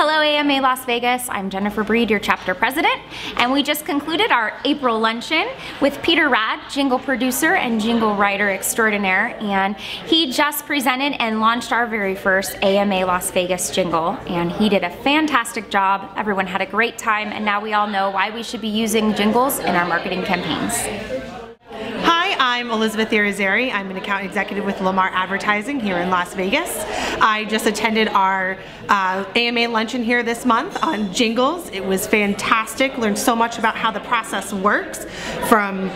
Hello AMA Las Vegas, I'm Jennifer Breed, your chapter president, and we just concluded our April luncheon with Peter Rad, jingle producer and jingle writer extraordinaire, and he just presented and launched our very first AMA Las Vegas jingle, and he did a fantastic job. Everyone had a great time, and now we all know why we should be using jingles in our marketing campaigns. I'm Elizabeth Irizarry. I'm an account executive with Lamar Advertising here in Las Vegas. I just attended our uh, AMA luncheon here this month on jingles. It was fantastic. Learned so much about how the process works from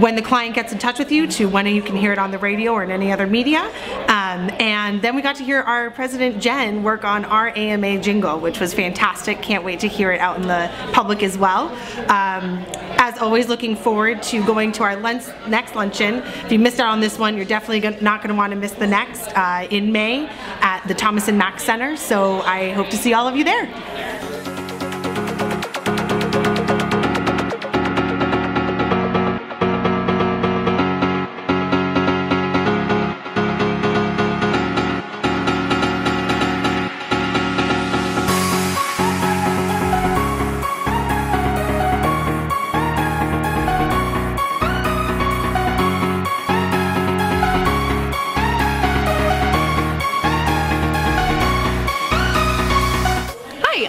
when the client gets in touch with you to when you can hear it on the radio or in any other media. Um, and then we got to hear our president Jen work on our AMA jingle, which was fantastic. Can't wait to hear it out in the public as well. Um, as always, looking forward to going to our lunch, next luncheon. If you missed out on this one, you're definitely not going to want to miss the next uh, in May at the Thomas and Mack Center. So I hope to see all of you there.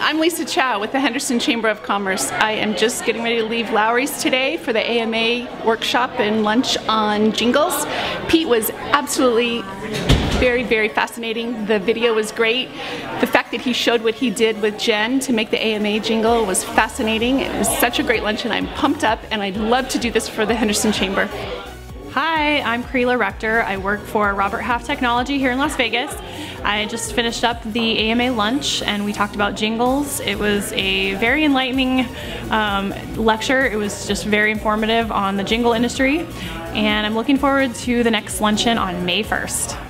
I'm Lisa Chow with the Henderson Chamber of Commerce. I am just getting ready to leave Lawry's today for the AMA workshop and lunch on jingles. Pete was absolutely very, very fascinating. The video was great. The fact that he showed what he did with Jen to make the AMA jingle was fascinating. It was such a great lunch and I'm pumped up and I'd love to do this for the Henderson Chamber. Hi, I'm Creela Rector. I work for Robert Half Technology here in Las Vegas. I just finished up the AMA lunch and we talked about jingles. It was a very enlightening um, lecture. It was just very informative on the jingle industry and I'm looking forward to the next luncheon on May 1st.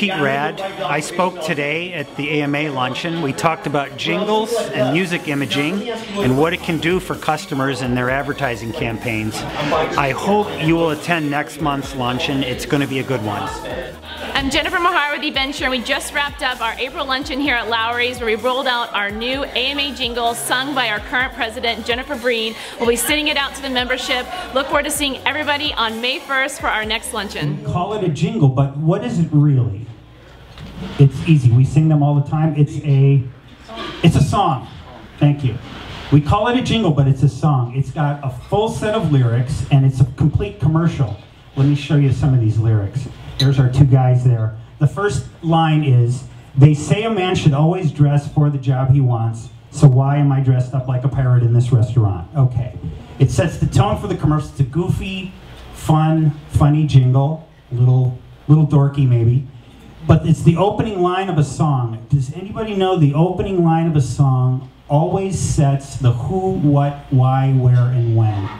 Pete Rad. I spoke today at the AMA luncheon. We talked about jingles and music imaging and what it can do for customers and their advertising campaigns. I hope you will attend next month's luncheon. It's going to be a good one. I'm Jennifer Mahar with eVenture and we just wrapped up our April luncheon here at Lawry's where we rolled out our new AMA jingle sung by our current president Jennifer Breen. We'll be sending it out to the membership. Look forward to seeing everybody on May 1st for our next luncheon. Call it a jingle, but what is it really? It's easy. We sing them all the time. It's a it's a song. Thank you. We call it a jingle, but it's a song. It's got a full set of lyrics and it's a complete commercial. Let me show you some of these lyrics. There's our two guys there. The first line is, they say a man should always dress for the job he wants, so why am I dressed up like a pirate in this restaurant? Okay. It sets the tone for the commercial. It's a goofy, fun, funny jingle. A little, little dorky maybe but it's the opening line of a song. Does anybody know the opening line of a song always sets the who, what, why, where, and when?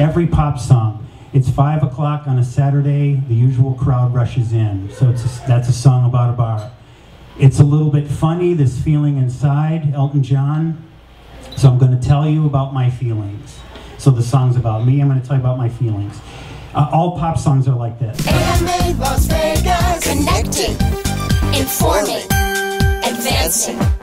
Every pop song. It's five o'clock on a Saturday. The usual crowd rushes in. So it's a, that's a song about a bar. It's a little bit funny, this feeling inside, Elton John. So I'm going to tell you about my feelings. So the song's about me. I'm going to tell you about my feelings. Uh, all pop songs are like this. AMA